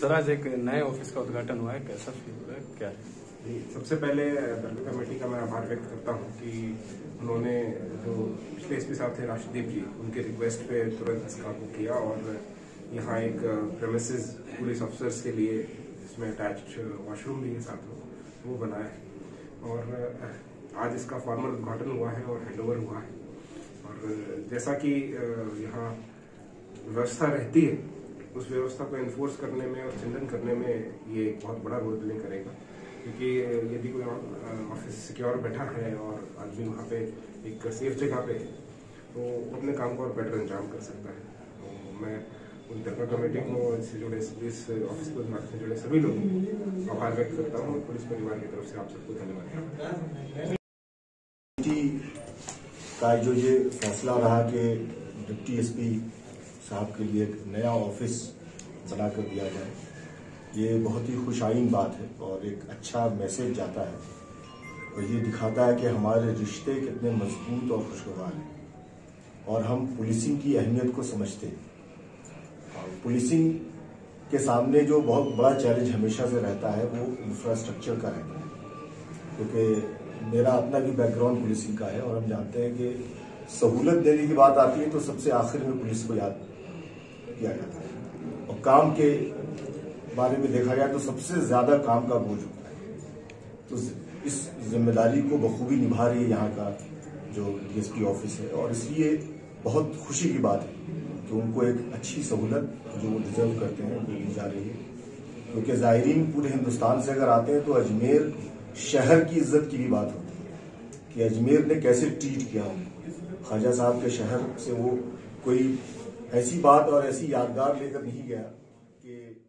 Sir, आज एक नए ऑफ़िस का उद्घाटन हुआ है। कैसा फील हो रहा है? क्या है? सबसे पहले दरगाह कमेटी का मैं आभार व्यक्त करता हूँ कि उन्होंने जो पिछले एसपी साहब थे राष्ट्रदीप जी, उनके रिक्वेस्ट पे तुरंत इस काम को किया और यहाँ एक प्रेमिसेस पुलिस अफसर्स के लिए इसमें अटैच वॉशरूम भी है साथ में, वो बनाया है। और आज इसका फॉर्मल उद्घाटन हुआ है और हैंडओवर हुआ है। और जैसा कि यहाँ व्यवस्था रहती है उस व्यवस्था को इन्फोर्स करने में और चिंतन करने में ये एक बहुत बड़ा रोल प्ले करेगा। क्योंकि यदि कोई ऑफ़िस सिक्योर बैठा है और आदमी वहाँ पे एक सेफ़ जगह पे है तो अपने काम को और बेटर अंजाम कर सकता है। तो मैं उन दरगाह कमेटी को इससे जुड़े इस ऑफ़िस को से जुड़े सभी लोगों को आभार व्यक्त करता हूँ पुलिस परिवार की तरफ़ से आप सबको धन्यवाद। का जो ये फैसला रहा कि डिप्टी एसपी साहब के लिए एक नया ऑफ़िस बनाकर दिया जाए। ये बहुत ही खुशाइन बात है और एक अच्छा मैसेज जाता है। और ये दिखाता है कि हमारे रिश्ते कितने मज़बूत और खुशगवार हैं। और हम पुलिसिंग की अहमियत को समझते हैं। और पुलिसिंग के सामने जो बहुत बड़ा चैलेंज हमेशा से रहता है, वो इंफ्रास्ट्रक्चर का रहता है। क्योंकि मेरा अपना भी बैकग्राउंड पुलिसिंग का है और हम जानते हैं कि सहूलत देने की बात आती है तो सबसे आखिर में पुलिस को याद किया जाता है। और काम के बारे में देखा जाए तो सबसे ज़्यादा काम का बोझ होता है। तो इस ज़िम्मेदारी को बखूबी निभा रही है यहाँ का जो डीएसपी ऑफ़िस है। और इसलिए बहुत खुशी की बात है कि उनको एक अच्छी सहूलत जो वो डिजर्व करते हैं वो दी जा रही है। क्योंकि जायरीन पूरे हिंदुस्तान से अगर आते हैं तो अजमेर शहर की इज़्ज़त की भी बात होती है। कि अजमेर ने कैसे ट्रीट किया? ख्वाजा साहब के शहर से वो कोई ऐसी बात और ऐसी यादगार लेकर नहीं गया कि